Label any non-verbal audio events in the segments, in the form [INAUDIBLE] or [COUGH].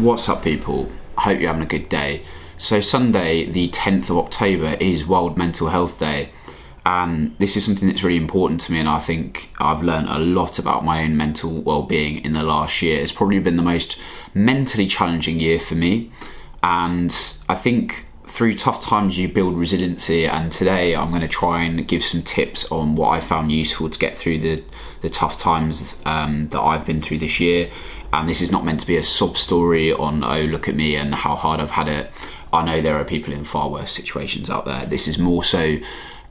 What's up, people? I Hope you're having a good day. So, Sunday, the 10th of October, is World Mental Health Day, and this is something that's really important to me. And I think I've learned a lot about my own mental well-being in the last year. It's probably been the most mentally challenging year for me, and I think through tough times you build resiliency and today i'm going to try and give some tips on what i found useful to get through the, the tough times um, that i've been through this year and this is not meant to be a sob story on oh look at me and how hard i've had it i know there are people in far worse situations out there this is more so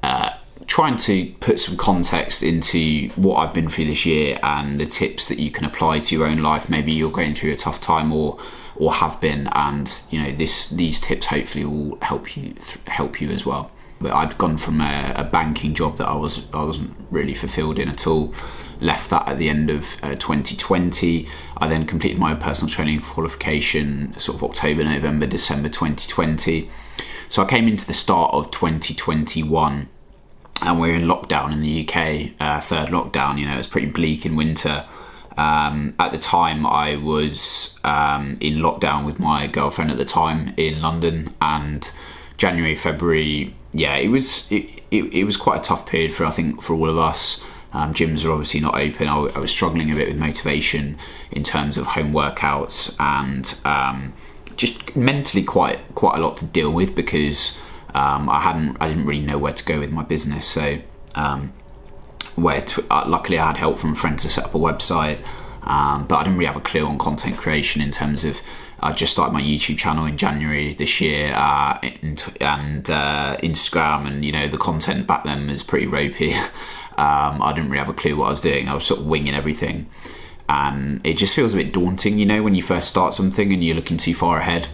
uh, trying to put some context into what I've been through this year and the tips that you can apply to your own life. Maybe you're going through a tough time or or have been, and you know this these tips hopefully will help you th- help you as well. But I'd gone from a, a, banking job that I was I wasn't really fulfilled in at all. Left that at the end of uh, 2020. I then completed my personal training qualification sort of October, November, December 2020. So I came into the start of 2021 and we're in lockdown in the UK, uh, third lockdown. You know, it's pretty bleak in winter. Um, at the time, I was um, in lockdown with my girlfriend at the time in London, and January, February, yeah, it was it, it, it was quite a tough period for I think for all of us. Um, gyms are obviously not open. I, I, was struggling a bit with motivation in terms of home workouts and um, just mentally quite quite a lot to deal with because um, I hadn't I didn't really know where to go with my business. So um, where to, uh, luckily I had help from friends to set up a website, um, but I didn't really have a clue on content creation in terms of. I just started my YouTube channel in January this year, uh, and uh, Instagram, and you know the content back then was pretty ropey. [LAUGHS] Um, I didn't really have a clue what I was doing. I was sort of winging everything, and it just feels a bit daunting, you know, when you first start something and you're looking too far ahead.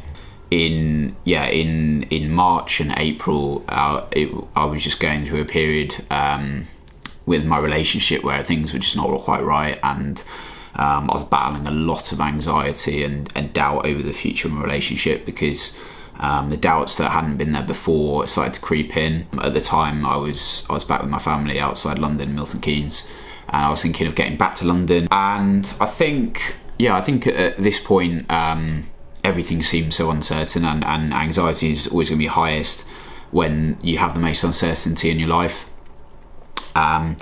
In yeah, in in March and April, uh, it, I was just going through a period. Um, with my relationship where things were just not quite right and um, I was battling a lot of anxiety and, and, doubt over the future of my relationship because um, the doubts that hadn't been there before started to creep in. At the time, I was I was back with my family outside London, Milton Keynes, and I was thinking of getting back to London. And I think, yeah, I think at this point, um, everything seems so uncertain, and, and anxiety is always going to be highest when you have the most uncertainty in your life. Um,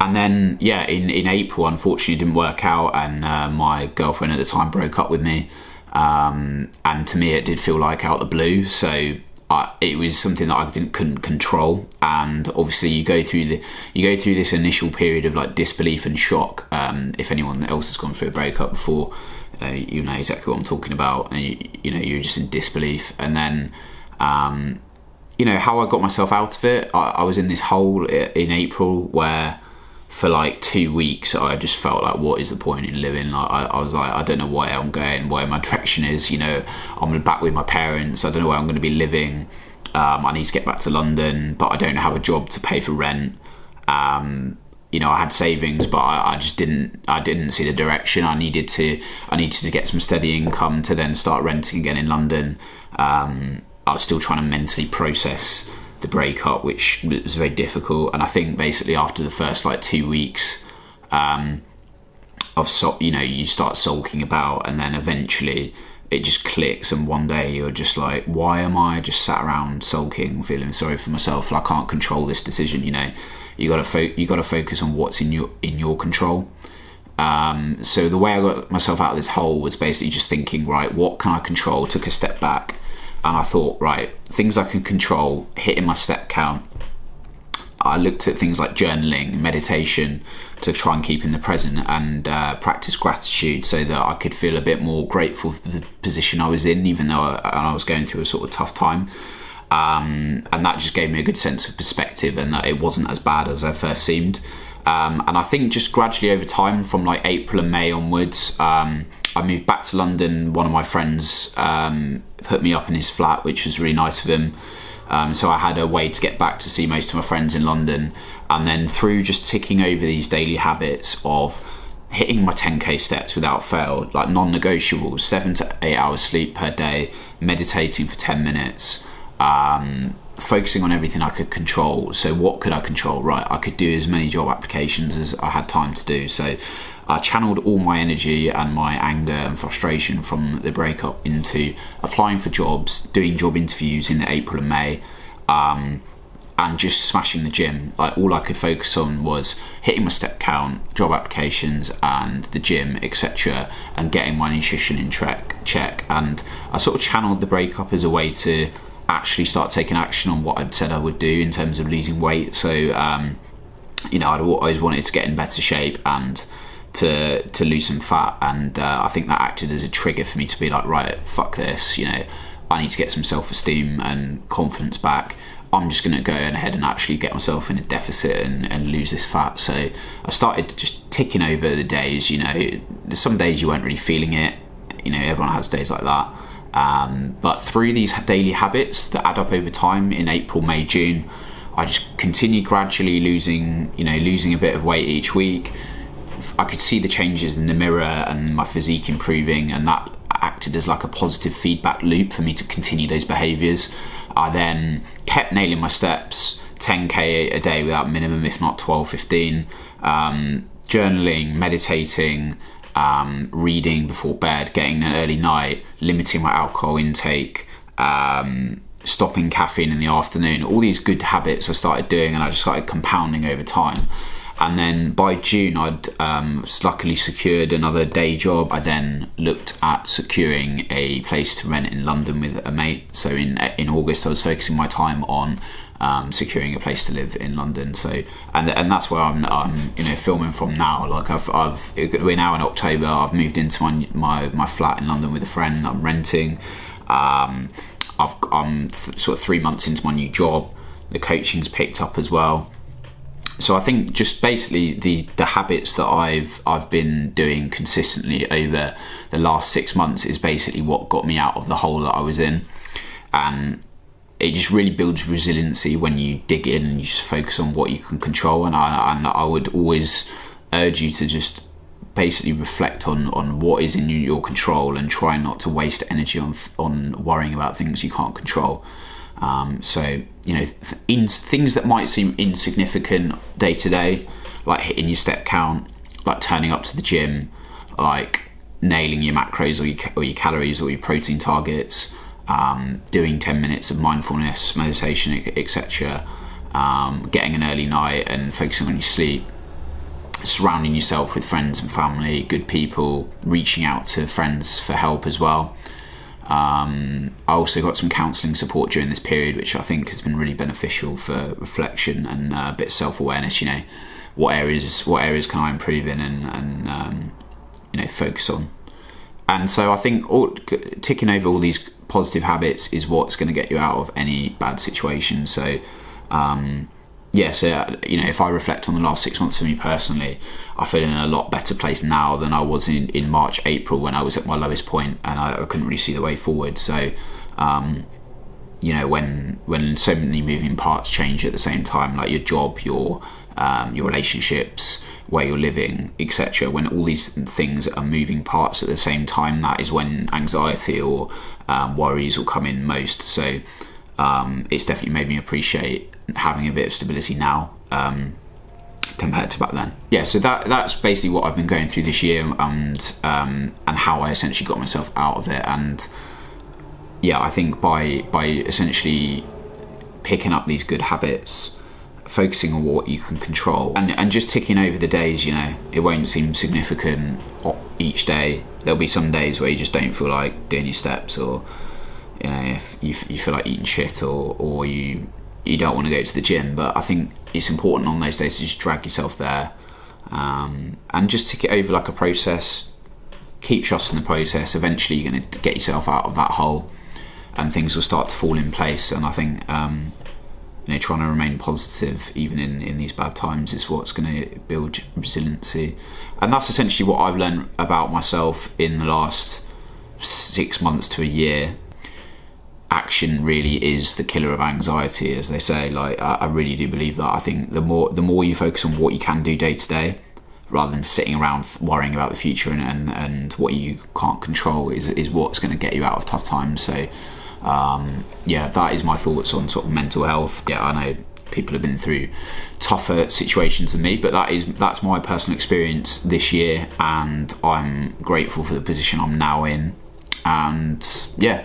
and then, yeah, in, in April, unfortunately, didn't work out, and uh, my girlfriend at the time broke up with me. Um, and to me, it did feel like out the blue. So I, it was something that I didn't couldn't control. And obviously, you go through the you go through this initial period of like disbelief and shock. Um, if anyone else has gone through a breakup before, uh, you know exactly what I'm talking about, and you, you know you're just in disbelief, and then. Um, you know how I got myself out of it. I, I, was in this hole in April where, for like two weeks, I just felt like, what is the point in living? Like, I, I, was like, I don't know where I'm going, where my direction is. You know, I'm back with my parents. I don't know where I'm going to be living. Um, I need to get back to London, but I don't have a job to pay for rent. Um, you know, I had savings, but I, I, just didn't. I didn't see the direction. I needed to. I needed to get some steady income to then start renting again in London. Um, I was still trying to mentally process the breakup, which was very difficult. And I think basically after the first like two weeks um, of so, you know you start sulking about, and then eventually it just clicks, and one day you're just like, why am I just sat around sulking, feeling sorry for myself? I can't control this decision. You know, you got to fo- you got to focus on what's in your in your control. Um, so the way I got myself out of this hole was basically just thinking, right, what can I control? Took a step back and I thought, right, things I can control, hitting my step count. I looked at things like journaling, meditation to try and keep in the present and uh, practice gratitude so that I could feel a bit more grateful for the position I was in, even though I, I was going through a sort of tough time. Um, and that just gave me a good sense of perspective and that it wasn't as bad as I first seemed. Um, and I think just gradually over time, from like April and May onwards, um, I moved back to London. One of my friends um, put me up in his flat, which was really nice of him. Um, so I had a way to get back to see most of my friends in London. And then through just ticking over these daily habits of hitting my 10k steps without fail, like non negotiables, seven to eight hours sleep per day, meditating for 10 minutes, um, focusing on everything I could control. So, what could I control? Right, I could do as many job applications as I had time to do. So, I channeled all my energy and my anger and frustration from the breakup into applying for jobs, doing job interviews in April and May. Um, and just smashing the gym. Like all I could focus on was hitting my step count, job applications, and the gym, etc., and getting my nutrition in track check. And I sort of channeled the breakup as a way to actually start taking action on what I'd said I would do in terms of losing weight. So, um, you know, I'd always wanted to get in better shape and to to lose some fat, and uh, I think that acted as a trigger for me to be like, right, fuck this, you know. I need to get some self esteem and confidence back I'm just going to go ahead and actually get myself in a deficit and, and lose this fat. So I started just ticking over the days. You know, some days you weren't really feeling it. You know, everyone has days like that. Um, but through these daily habits that add up over time in April, May, June, I just continued gradually losing, you know, losing a bit of weight each week. I could see the changes in the mirror and my physique improving, and that acted as like a positive feedback loop for me to continue those behaviors. I then kept nailing my steps 10k a day without minimum, if not 12, 15. Um, journaling, meditating, um, reading before bed, getting an early night, limiting my alcohol intake, um, stopping caffeine in the afternoon. All these good habits I started doing, and I just started compounding over time and then by June I'd um, luckily secured another day job. I then looked at securing a place to rent in London with a mate. So in in August I was focusing my time on um, securing a place to live in London. So and and that's where I'm, I'm you know filming from now. Like I've I've we're now in October. I've moved into my my, my flat in London with a friend. I'm renting. Um, I've I'm th- sort of three months into my new job. The coaching's picked up as well so I think just basically the the habits that I've I've been doing consistently over the last six months is basically what got me out of the hole that I was in, and it just really builds resiliency when you dig in and you just focus on what you can control. And I and I would always urge you to just basically reflect on on what is in your control and try not to waste energy on on worrying about things you can't control. Um, so you know, in things that might seem insignificant day to day, like hitting your step count, like turning up to the gym, like nailing your macros or your, or your calories or your protein targets, um, doing 10 minutes of mindfulness, meditation, etc., um, getting an early night and focusing on your sleep, surrounding yourself with friends and family, good people, reaching out to friends for help as well. Um, I also got some counselling support during this period, which I think has been really beneficial for reflection and uh, a bit of self awareness. You know, what areas what areas can I improve in and, and um, you know focus on. And so I think all, ticking over all these positive habits is what's going to get you out of any bad situation. So um, yeah, so uh, you know, if I reflect on the last six months for me personally, I feel in a lot better place now than I was in, in March, April when I was at my lowest point and I, I couldn't really see the way forward. So, um, you know, when when so many moving parts change at the same time, like your job, your um, your relationships, where you're living, etc. When all these things are moving parts at the same time, that is when anxiety or um, worries will come in most. So um, it's definitely made me appreciate having a bit of stability now um, compared to back then. Yeah, so that that's basically what I've been going through this year and um, and how I essentially got myself out of it. And yeah, I think by by essentially picking up these good habits, focusing on what you can control, and and just ticking over the days, you know, it won't seem significant each day. There'll be some days where you just don't feel like doing your steps or you know if you, you feel like eating shit or or you you don't want to go to the gym. But I think it's important on those days to just drag yourself there um, and just take it over like a process. Keep trusting the process. Eventually, you're going to get yourself out of that hole, and things will start to fall in place. And I think um, you know trying to remain positive even in in these bad times is what's going to build resiliency. And that's essentially what I've learned about myself in the last six months to a year action really is the killer of anxiety, as they say. Like I, I, really do believe that. I think the more the more you focus on what you can do day to day, rather than sitting around worrying about the future and and, and what you can't control, is is what's going to get you out of tough times. So. Um, yeah, that is my thoughts on sort of mental health. Yeah, I know people have been through tougher situations than me, but that is that's my personal experience this year, and I'm grateful for the position I'm now in, and yeah.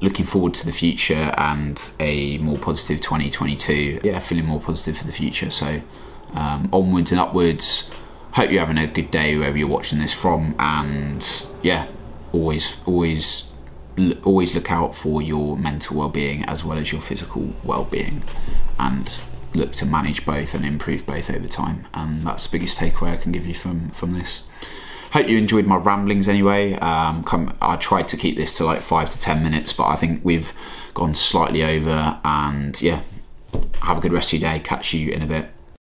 Looking forward to the future and a more positive 2022. Yeah, feeling more positive for the future. So, um, onwards and upwards. Hope you're having a good day wherever you're watching this from, and yeah, always, always always look out for your mental well-being as well as your physical well-being and look to manage both and improve both over time and that's the biggest takeaway I can give you from from this hope you enjoyed my ramblings anyway. Um, come, I tried to keep this to like five to ten minutes but I think we've gone slightly over and yeah have a good rest of your day. Catch you in a bit